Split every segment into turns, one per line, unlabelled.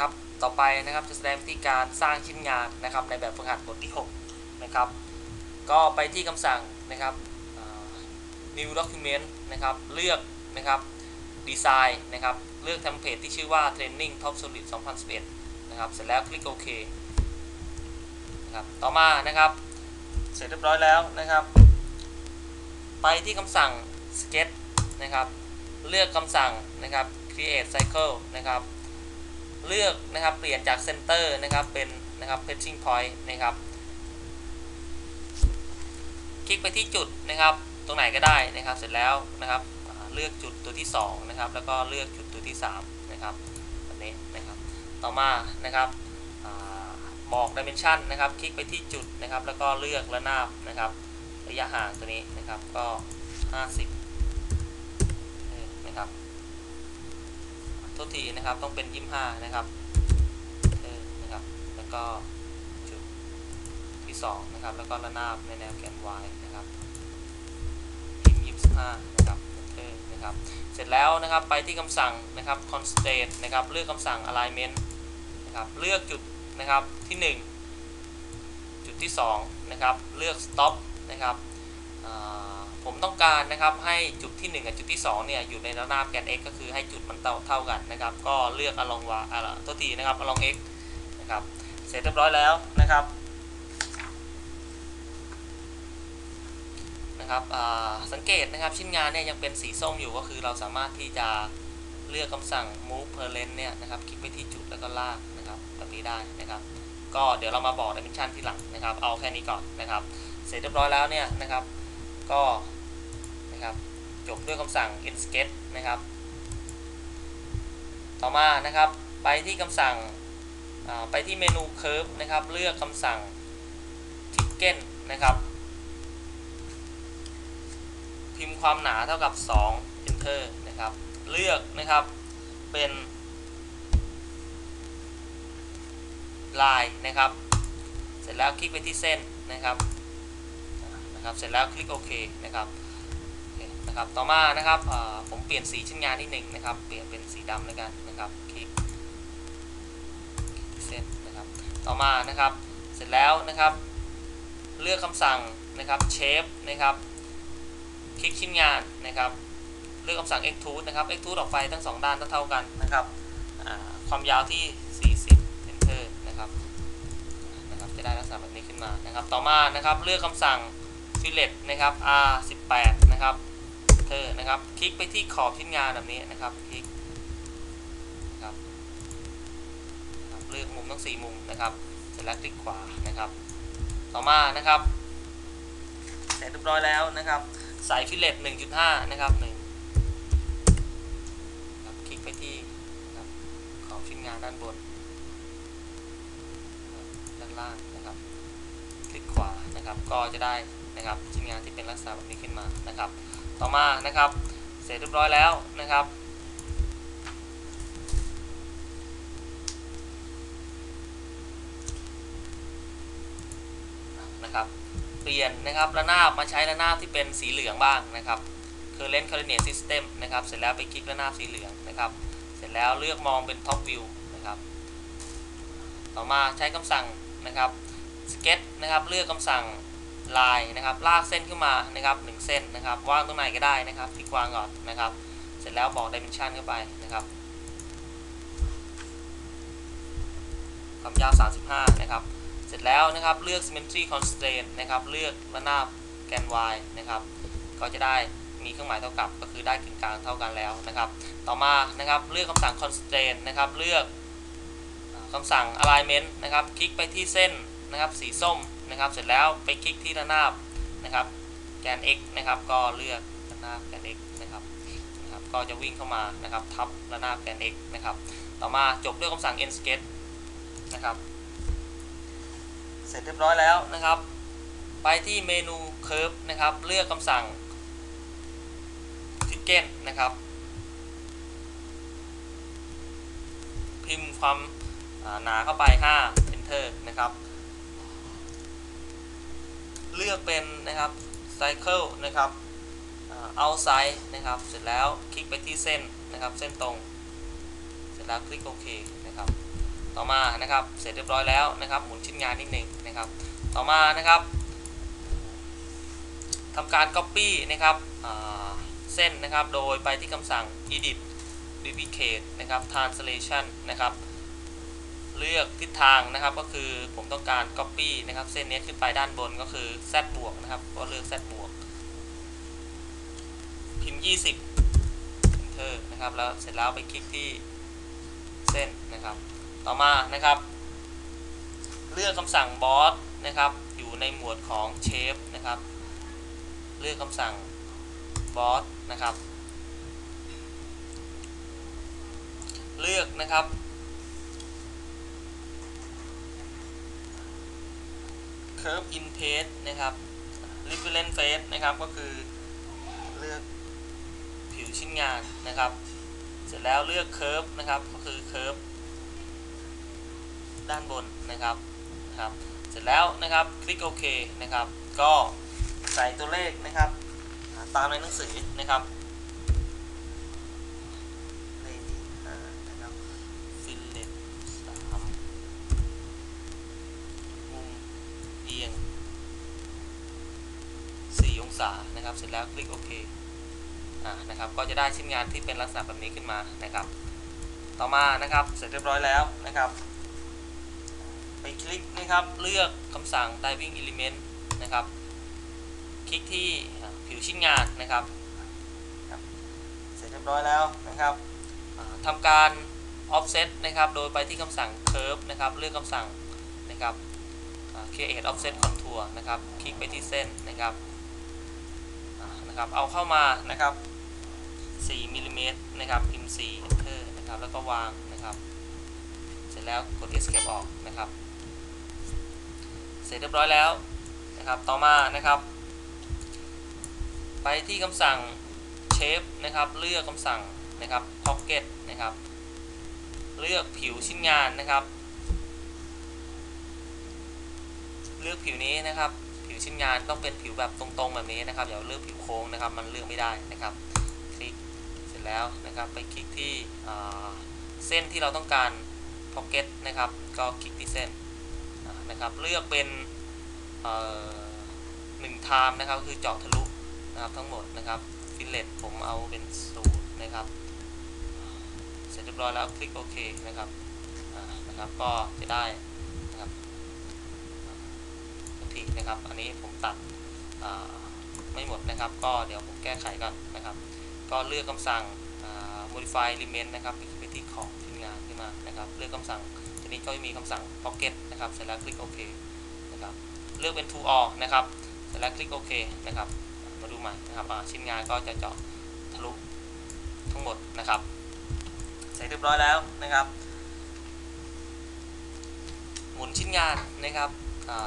นะครับ ต่อไปนะครับจะแสดงวิธีการสร้างชิ้นงานนะครับ ในแบบฝึกหัดบทที่6นะครับ ก็ไปที่คำสั่งนะครับ new document นะครับ เลือกนะครับ design นะครับ เลือกเทมเพลตที่ชื่อว่า training top solid 2011นะครับ เสร็จแล้วคลิกโอเคนะครับ ต่อมานะครับ เสร็จเรียบร้อยแล้วนะครับ ไปที่คำสั่ง sketch นะครับ เลือกคำสั่งนะครับ create cycle นะครับ เลือกนะครับเปลี่ยนจาก center นะครับเป็นนะครับ fetching point นะครับ คลิกไปที่จุดนะครับ ตรงไหนก็ได้นะครับ เสร็จแล้วนะครับเลือกจุดตัวที่2นะครับแล้วก็เลือกจุดตัวที่3นะครับแบบนี้นะครับ ต่อมานะครับบอก dimension นะครับ คลิกไปที่จุดนะครับ แล้วก็เลือกระนาบนะครับ ระยะห่างตัวนี้นะครับก็ 50นะครับ ทษทีนะครับต้องเป็น25นะครับนะครับ แล้วก็จุดที่2นะครับแล้วก็ระนาบในแนวแกน y นะครับพิมพ์25นะครับนะครับ เสร็จแล้วนะครับไปที่คำสั่งนะครับ constraint นะครับเลือกคำสั่ง alignment นะครับเลือกจุดนะครับที่ 1 จุดที่2นะครับเลือก stop นะครับอ่า ผมต้องการนะครับให้จุดที่ 1 กับจุดที่2เนี่ยอยู่ในระนาบแกน x ก็คือให้จุดมันเท่ากันนะครับ ก็เลือก along y อ่าโทษทีนะครับ along x นะครับเสร็จเรียบร้อยแล้วนะครับนะครับอ่าสังเกตนะครับชิ้นงานเนี่ยยังเป็นสีส้มอยู่ก็คือเราสามารถที่จะเลือกคำสั่ง move per length เนี่ยนะครับคลิกไปที่จุดแล้วก็ลากนะครับแบบนี้ได้นะครับก็เดี๋ยวเรามาบอก dimension ที่หลังนะครับ เอาแค่นี้ก่อนนะครับ เสร็จเรียบร้อยแล้วเนี่ยนะครับ ก็นะครับจบด้วยคำสั่ง in sketch นะครับ ต่อมานะครับไปที่คำสั่งไปที่เมนู curve นะครับ เลือกคำสั่ง thicken นะครับ พิมพ์ความหนาเท่ากับ 2 enter นะครับ เลือกนะครับเป็นลายนะครับ เสร็จแล้วคลิกไปที่เส้นนะครับ นะครับเสร็จแล้วคลิกโอเคนะครับนะครับต่อมานะครับผมเปลี่ยนสีชิ้นงานนิดหนึ่งนะครับ เปลี่ยนเป็นสีดำแล้วกันนะครับคลิกเส้นนะครับต่อมานะครับเสร็จแล้วนะครับ เลือกคำสั่งนะครับ shape นะครับคลิกชิ้นงานนะครับเลือกคำสั่ง extrude นะครับ extrude ออกไปทั้งสองด้านเท่ากันนะครับความยาวที่ 40 enter นะครับนะครับจะได้ลักษณะแบบนี้ขึ้นมานะครับ ต่อมานะครับเลือกคำสั่ง fillet นะครับ r 18นะครับ enter นะครับ คลิกไปที่ขอบชิ้นงานแบบนี้นะครับ คลิกนะครับเลือกมุมทั้ง 4 มุมนะครับเสร็จแล้วคลิกขวานะครับ ต่อมานะครับเสร็จเรียบร้อยแล้วนะครับสาย fillet 1.5 นะครับ1ครับ คลิกไปที่ครับของชิ้นงานด้านบนด้านล่างนะครับ คลิกขวานะครับ ก็จะได้ นะครับชิ้นงานที่เป็นลักษณะแบบนี้ขึ้นมานะครับ ต่อมานะครับเสร็จเรียบร้อยแล้วนะครับ นะครับ เปลี่ยนนะครับระนาบมาใช้ระนาบที่เป็นสีเหลืองบ้างนะครับ current coordinate system นะครับ เสร็จแล้วไปคลิกระนาบสีเหลืองนะครับ เสร็จแล้วเลือกมองเป็น top view นะครับ ต่อมาใช้คำสั่งนะครับ sketch นะครับ เลือกคำสั่ง line นะครับ ลากเส้นขึ้นมานะครับหนึ่งเส้นนะครับวางตรงไหนก็ได้นะครับคลิกวางก่อนนะครับ เสร็จแล้วบอก dimension เข้าไปนะครับความยาว 35 นะครับ เสร็จแล้วนะครับเลือก symmetry constraint นะครับเลือกระนาบแกน y นะครับ ก็จะได้มีเครื่องหมายเท่ากับก็คือได้กึ่งกลางเท่ากันแล้วนะครับ ต่อมานะครับเลือกคำสั่ง constraint นะครับเลือกคำสั่ง alignment นะครับ คลิกไปที่เส้นนะครับสีส้ม นะครับ เสร็จแล้วไปคลิกที่ระนาบนะครับ แกน x นะครับ ก็เลือกระนาบแกน x นะครับนะครับ ก็จะวิ่งเข้ามานะครับ ทับระนาบแกน x นะครับ ต่อมาจบด้วยคำสั่ง end sketch นะครับ เสร็จเรียบร้อยแล้วนะครับ ไปที่เมนู Curve นะครับ เลือกคำสั่ง Thicken นะครับพิมพ์ความหนาเข้าไป 5 Enter นะครับ เลือกเป็นนะครับ Cycle นะครับ Outside นะครับ เสร็จแล้วคลิกไปที่เส้นนะครับ เส้นตรง เสร็จแล้วคลิกโอเคนะครับ ต่อมานะครับ เสร็จเรียบร้อยแล้วนะครับ หมุนชิ้นงานนิดหนึ่งนะครับ ต่อมานะครับทำการ Copy นะครับเส้นนะครับ โดยไปที่คำสั่ง edit duplicate นะครับ translation นะครับ เลือกทิศทางนะครับ ก็คือผมต้องการ Copy นะครับ เส้นนี้ขึ้นไปด้านบนก็คือ z บวกนะครับก็เลือก z บวกพิมพ์ 20 Enter นะครับแล้วเสร็จแล้วไปคลิกที่เส้นนะครับ ต่อมานะครับ เลือกคำสั่ง boss นะครับ อยู่ในหมวดของ shape นะครับ เลือกคำสั่ง boss นะครับ เลือกนะครับ curve in face นะครับ reference face นะครับ ก็คือเลือกผิวชิ้นงานนะครับ เสร็จแล้วเลือก curve นะครับ ก็คือ curve ด้านบนนะครับนะครับ เสร็จแล้วนะครับ คลิกโอเคนะครับ ก็ใส่ตัวเลขนะครับ ตามในหนังสือนะครับ องศานะครับ เสร็จแล้วคลิกโอเคอ่านะครับ ก็จะได้ชิ้นงานที่เป็นลักษณะแบบนี้ขึ้นมานะครับ ต่อมานะครับเสร็จเรียบร้อยแล้วนะครับ ไปคลิกนะครับเลือกคำสั่ง diving element นะครับ คลิกที่ผิวชิ้นงานนะครับ เสร็จเรียบร้อยแล้วนะครับอ่าทำการ offset นะครับ โดยไปที่คำสั่ง curve นะครับ เลือกคำสั่งนะครับ create offset contour นะครับ คลิกไปที่เส้นนะครับ นะครับเอาเข้ามานะครับ4มิลลิเมตรนะครับพิมพ์4 enter นะครับแล้วก็วางนะครับ เสร็จแล้วกด escape ออกนะครับ เสร็จเรียบร้อยแล้วนะครับต่อมานะครับ ไปที่คำสั่ง shape นะครับเลือกคำสั่งนะครับ pocket นะครับ เลือกผิวชิ้นงานนะครับ เลือกผิวนี้นะครับ ชิ้นงานต้องเป็นผิวแบบตรงๆแบบนี้นะครับอย่าเลือกผิวโค้งนะครับ มันเลือกไม่ได้นะครับ คลิกเสร็จแล้วนะครับ ไปคลิกที่เส้นที่เราต้องการ pocket นะครับ ก็คลิกที่เส้นนะครับเลือกเป็นหนึ่ง time นะครับคือเจาะทะลุนะครับทั้งหมดนะครับ fillet ผมเอาเป็นศูนย์นะครับ เสร็จเรียบร้อยแล้วคลิกโอเคนะครับนะครับก็จะได้ ทุกนะครับ อันนี้ผมตัดไม่หมดนะครับ ก็เดี๋ยวผมแก้ไขก่อนนะครับ ก็เลือกคำสั่ง modify element นะครับไปที่ของชิ้นงานขึ้นมานะครับ เลือกคำสั่งทีนี้ก็จะมีคำสั่ง pocket นะครับเสร็จแล้วคลิกโอเคนะครับเลือกเป็น to all นะครับเสร็จแล้วคลิกโอเคนะครับ มาดูใหม่นะครับชิ้นงานก็จะเจาะทะลุทั้งหมดนะครับเสร็จเรียบร้อยแล้วนะครับ หมุนชิ้นงานนะครับ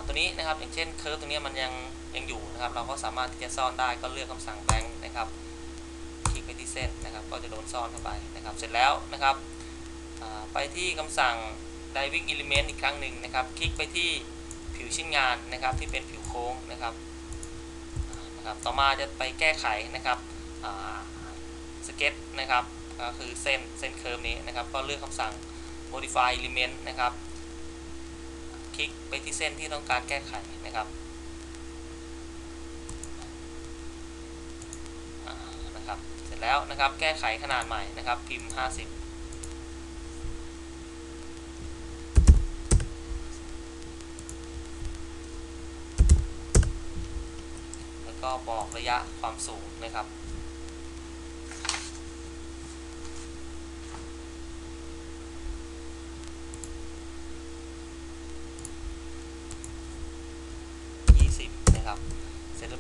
ตัวนี้นะครับอย่างเช่นเคิร์ฟตรงนี้มันยังยังอยู่นะครับ เราก็สามารถที่จะซ่อนได้ก็เลือกคำสั่งแบงค์นะครับ คลิกไปที่เส้นนะครับ ก็จะโดนซ่อนเข้าไปนะครับ เสร็จแล้วนะครับไปที่คำสั่ง diving element อีกครั้งหนึ่งนะครับ คลิกไปที่ผิวชิ้นงานนะครับที่เป็นผิวโค้งนะครับนะครับ ต่อมาจะไปแก้ไขนะครับสเก็ตนะครับก็คือเส้นเส้น curve นี้นะครับ ก็เลือกคำสั่ง modify element นะครับ คลิกไปที่เส้นที่ต้องการแก้ไขนะครับนะครับ เสร็จแล้วนะครับแก้ไขขนาดใหม่นะครับ พิมพ์ 50แล้วก็บอกระยะความสูงนะครับ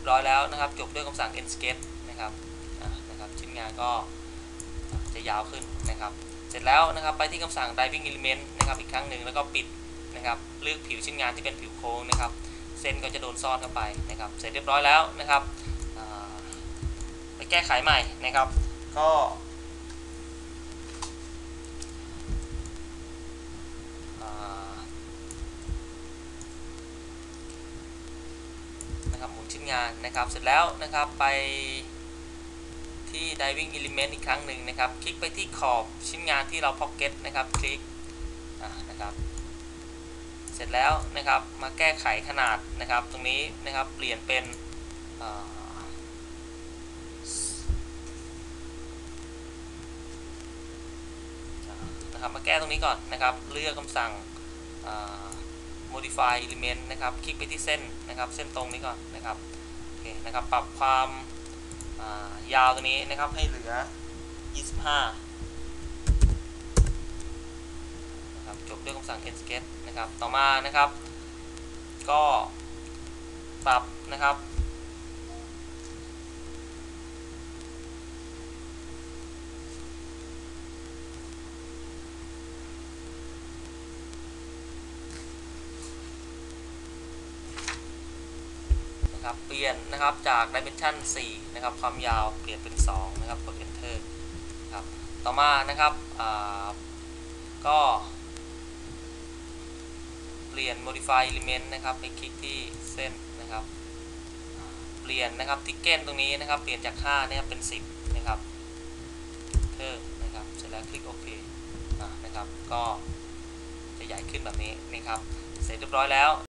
ยบร้อยแล้วนะครับ จบด้วยคำสั่ง end sketch นะครับนะครับชิ้นงานก็จะยาวขึ้นนะครับ เสร็จแล้วนะครับไปที่คำสั่ง diving element นะครับอีกครั้งหนึ่งแล้วก็ปิดนะครับเลือกผิวชิ้นงานที่เป็นผิวโค้งนะครับ เส้นก็จะโดนซ่อนเข้าไปนะครับ เสร็จเรียบร้อยแล้วนะครับไปแก้ไขใหม่นะครับ ก็อ่า นะครับหมุนชิ้นงานนะครับ เสร็จแล้วนะครับไปที่ diving element อีกครั้งหนึ่งนะครับ คลิกไปที่ขอบชิ้นงานที่เรา pocket นะครับ คลิกนะครับ เสร็จแล้วนะครับมาแก้ไขขนาดนะครับ ตรงนี้นะครับเปลี่ยนเป็นนะครับมาแก้ตรงนี้ก่อนนะครับ เลือกคำสั่ง modify element นะครับ คลิกไปที่เส้นนะครับ เส้นตรงนี้ก่อนนะครับโอเคนะครับ ปรับความายาวตรงนี้นะครับ ให้เหลือ 25นะครับ จบด้วยคำสั่ง end sketch นะครับ ต่อมานะครับ ก็ปรับนะครับ นะครับเปลี่ยนนะครับจาก dimension 4นะครับความยาวเปลี่ยนเป็น2นะครับกด enter ครับต่อมานะครับอ่าก็ เปลี่ยน modify element นะครับไปคลิกที่เส้นนะครับเปลี่ยนนะครับทิกเก้นตรงนี้นะครับเปลี่ยนจาก5นะครับเป็น 10นะครับเทอร์นะครับเสร็จแล้วคลิกโอเคนะครับก็จะใหญ่ขึ้นแบบนี้นะครับเสร็จเรียบร้อยแล้ว